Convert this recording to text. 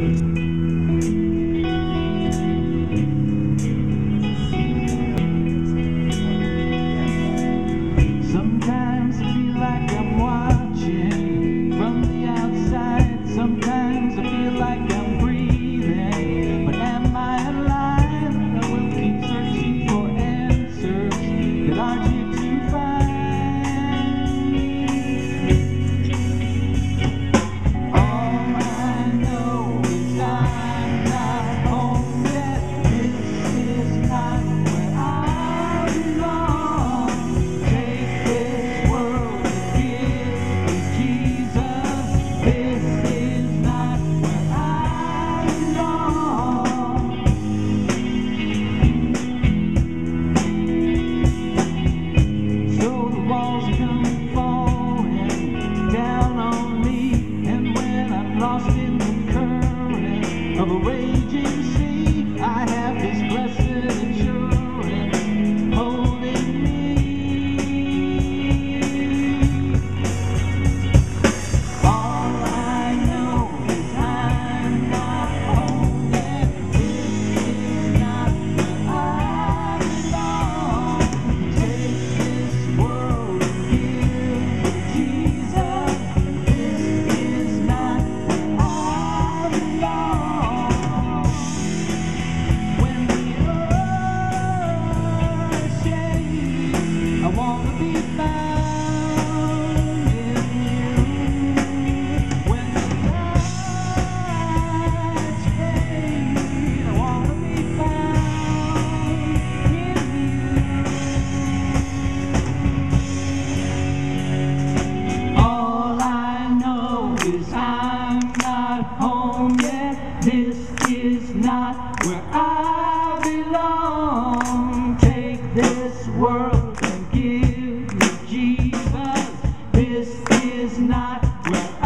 lost in of a raging sea. I have this is not love.